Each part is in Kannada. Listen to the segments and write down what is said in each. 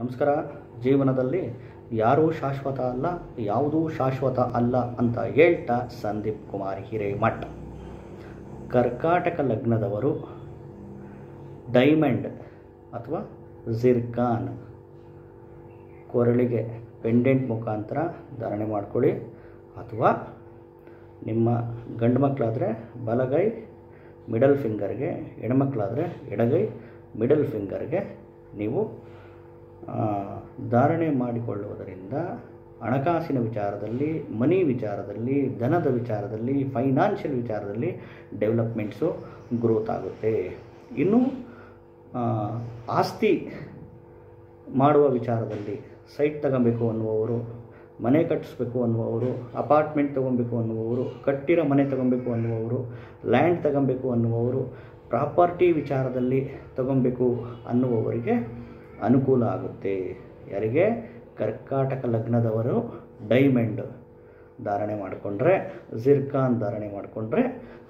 ನಮಸ್ಕಾರ. ಜೀವನದಲ್ಲಿ ಯಾರೂ ಶಾಶ್ವತ ಅಲ್ಲ, ಯಾವುದೂ ಶಾಶ್ವತ ಅಲ್ಲ ಅಂತ ಹೇಳ್ತಾ ಸಂದೀಪ್ ಕುಮಾರ್ ಹಿರೇಮಠ್. ಕರ್ಕಾಟಕ ಲಗ್ನದವರು ಡೈಮಂಡ್ ಅಥವಾ ಜಿರ್ಕಾನ್ ಕೊರಳಿಗೆ ಪೆಂಡೆಂಟ್ ಮುಖಾಂತರ ಧಾರಣೆ ಮಾಡ್ಕೊಳ್ಳಿ. ಅಥವಾ ನಿಮ್ಮ ಗಂಡು ಮಕ್ಕಳಾದರೆ ಬಲಗೈ, ಮಿಡಲ್ ಫಿಂಗರ್ಗೆ ಹೆಣ್ಮಕ್ಳಾದರೆ ಎಡಗೈ, ಮಿಡಲ್ ಫಿಂಗರ್ಗೆ ನೀವು ಧಾರಣೆ ಮಾಡಿಕೊಳ್ಳುವುದರಿಂದ ಹಣಕಾಸಿನ ವಿಚಾರದಲ್ಲಿ, ಮನಿ ವಿಚಾರದಲ್ಲಿ, ಧನದ ವಿಚಾರದಲ್ಲಿ, ಫೈನಾನ್ಷಿಯಲ್ ವಿಚಾರದಲ್ಲಿ ಡೆವಲಪ್ಮೆಂಟ್ಸು ಗ್ರೋತ್ ಆಗುತ್ತೆ. ಇನ್ನು ಆಸ್ತಿ ಮಾಡುವ ವಿಚಾರದಲ್ಲಿ ಸೈಟ್ ತಗೊಬೇಕು ಅನ್ನುವವರು, ಮನೆ ಕಟ್ಟಿಸ್ಬೇಕು ಅನ್ನುವವರು, ಅಪಾರ್ಟ್ಮೆಂಟ್ ತೊಗೊಬೇಕು ಅನ್ನುವವರು, ಕಟ್ಟಿರೋ ಮನೆ ತಗೊಬೇಕು ಅನ್ನುವವರು, ಲ್ಯಾಂಡ್ ತಗೊಬೇಕು ಅನ್ನುವವರು, ಪ್ರಾಪರ್ಟಿ ವಿಚಾರದಲ್ಲಿ ತಗೊಬೇಕು ಅನ್ನುವವರಿಗೆ ಅನುಕೂಲ ಆಗುತ್ತೆ. ಯಾರಿಗೆ? ಕರ್ಕಾಟಕ ಲಗ್ನದವರು ಡೈಮಂಡ್ ಧಾರಣೆ ಮಾಡಿಕೊಂಡ್ರೆ ಝಿರ್ಖಾನ್ ಧಾರಣೆ ಮಾಡಿಕೊಂಡ್ರೆ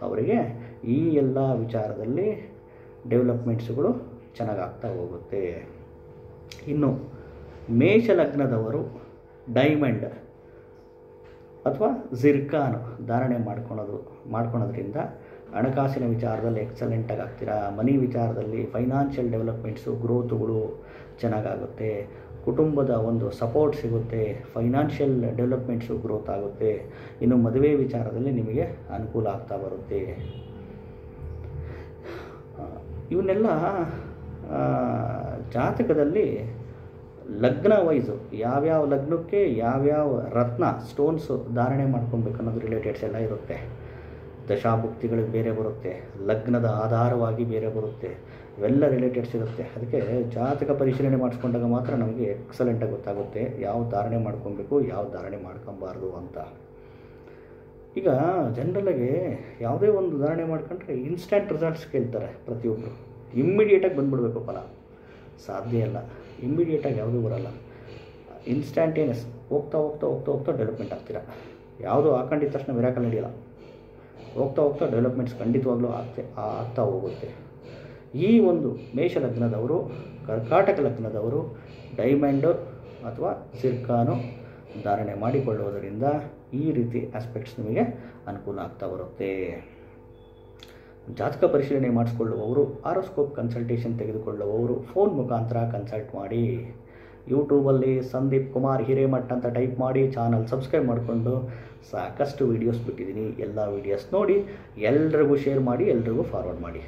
ಅವರಿಗೆ ಈ ಎಲ್ಲ ವಿಚಾರದಲ್ಲಿ ಡೆವಲಪ್ಮೆಂಟ್ಸ್ಗಳು ಚೆನ್ನಾಗಾಗ್ತಾ ಹೋಗುತ್ತೆ. ಇನ್ನು ಮೇಷ ಲಗ್ನದವರು ಡೈಮಂಡ್ ಅಥವಾ ಝಿರ್ಕಾನ್ ಧಾರಣೆ ಮಾಡ್ಕೊಳೋದು, ಮಾಡ್ಕೊಳೋದ್ರಿಂದ ಹಣಕಾಸಿನ ವಿಚಾರದಲ್ಲಿ ಎಕ್ಸಲೆಂಟಾಗಿ ಆಗ್ತೀರಾ? ಮನಿ ವಿಚಾರದಲ್ಲಿ ಫೈನಾನ್ಷಿಯಲ್ ಡೆವಲಪ್ಮೆಂಟ್ಸು ಗ್ರೋತುಗಳು ಚೆನ್ನಾಗಾಗುತ್ತೆ. ಕುಟುಂಬದ ಒಂದು ಸಪೋರ್ಟ್ ಸಿಗುತ್ತೆ. ಫೈನಾನ್ಷಿಯಲ್ ಡೆವಲಪ್ಮೆಂಟ್ಸು ಗ್ರೋತ್ ಆಗುತ್ತೆ. ಇನ್ನು ಮದುವೆ ವಿಚಾರದಲ್ಲಿ ನಿಮಗೆ ಅನುಕೂಲ ಆಗ್ತಾ ಬರುತ್ತೆ. ಇವನ್ನೆಲ್ಲ ಜಾತಕದಲ್ಲಿ ಲಗ್ನ ವೈಸು ಯಾವ್ಯಾವ ಲಗ್ನಕ್ಕೆ ಯಾವ್ಯಾವ ರತ್ನ ಸ್ಟೋನ್ಸು ಧಾರಣೆ ಮಾಡ್ಕೊಬೇಕು ಅನ್ನೋದು ರಿಲೇಟೆಡ್ಸ್ ಎಲ್ಲ ಇರುತ್ತೆ. ದಶಾಭುಕ್ತಿಗಳು ಬೇರೆ ಬರುತ್ತೆ, ಲಗ್ನದ ಆಧಾರವಾಗಿ ಬೇರೆ ಬರುತ್ತೆ, ಇವೆಲ್ಲ ರಿಲೇಟೆಡ್ಸ್ ಇರುತ್ತೆ. ಅದಕ್ಕೆ ಜಾತಕ ಪರಿಶೀಲನೆ ಮಾಡಿಸ್ಕೊಂಡಾಗ ಮಾತ್ರ ನಮಗೆ ಎಕ್ಸಲೆಂಟಾಗಿ ಗೊತ್ತಾಗುತ್ತೆ ಯಾವ ಧಾರಣೆ ಮಾಡ್ಕೊಬೇಕು, ಯಾವ ಧಾರಣೆ ಮಾಡ್ಕೊಬಾರ್ದು ಅಂತ. ಈಗ ಜನರಲ್ಲಾಗಿ ಯಾವುದೇ ಒಂದು ಧಾರಣೆ ಮಾಡ್ಕೊಂಡ್ರೆ ಇನ್ಸ್ಟೆಂಟ್ ರಿಸಲ್ಟ್ಸ್ ಕೇಳ್ತಾರೆ ಪ್ರತಿಯೊಬ್ಬರು ಇಮ್ಮಿಡಿಯೇಟಾಗಿ ಬಂದ್ಬಿಡ್ಬೇಕು ಫಲ. ಸಾಧ್ಯ ಇಲ್ಲ. ಇಮ್ಮಿಡಿಯೇಟಾಗಿ ಯಾವುದೂ ಬರಲ್ಲ. ಇನ್ಸ್ಟ್ಯಾಂಟೇನಿಯಸ್ ಹೋಗ್ತಾ ಹೋಗ್ತಾ ಹೋಗ್ತಾ ಹೋಗ್ತಾ ಡೆವಲಪ್ಮೆಂಟ್ ಆಗ್ತೀರ. ಯಾವುದು ಹಾಕೊಂಡಿದ ತಕ್ಷಣ ಮಿರಾಕಲ್ ನಡೆಯಲ್ಲ. ಹೋಗ್ತಾ ಹೋಗ್ತಾ ಡೆವಲಪ್ಮೆಂಟ್ಸ್ ಖಂಡಿತವಾಗ್ಲೂ ಆಗ್ತೆ ಆಗ್ತಾ ಹೋಗುತ್ತೆ. ಈ ಒಂದು ಮೇಷ ಲಗ್ನದವರು, ಕರ್ಕಾಟಕ ಲಗ್ನದವರು ಡೈಮಂಡು ಅಥವಾ ಸಿರ್ಕಾನು ಧಾರಣೆ ಮಾಡಿಕೊಳ್ಳುವುದರಿಂದ ಈ ರೀತಿ ಆಸ್ಪೆಕ್ಟ್ಸ್ ನಿಮಗೆ ಅನುಕೂಲ ಆಗ್ತಾ ಬರುತ್ತೆ. ಜಾತಕ ಪರಿಶೀಲನೆ ಮಾಡಿಸ್ಕೊಳ್ಳುವವರು ಆರೋಸ್ಕೋಪ್ ಕನ್ಸಲ್ಟೇಷನ್ ತೆಗೆದುಕೊಳ್ಳುವವರು ಫೋನ್ ಮುಖಾಂತರ ಕನ್ಸಲ್ಟ್ ಮಾಡಿ. ಯೂಟ್ಯೂಬಲ್ಲಿ ಸಂದೀಪ್ ಕುಮಾರ್ ಹಿರೇಮಠ್ ಅಂತ ಟೈಪ್ ಮಾಡಿ ಚಾನಲ್ ಸಬ್ಸ್ಕ್ರೈಬ್ ಮಾಡಿಕೊಂಡು ಸಾಕಷ್ಟು ವೀಡಿಯೋಸ್ ಬಿಟ್ಟಿದ್ದೀನಿ. ಎಲ್ಲ ವೀಡಿಯೋಸ್ ನೋಡಿ ಎಲ್ರಿಗೂ ಶೇರ್ ಮಾಡಿ, ಎಲ್ರಿಗೂ ಫಾರ್ವರ್ಡ್ ಮಾಡಿ.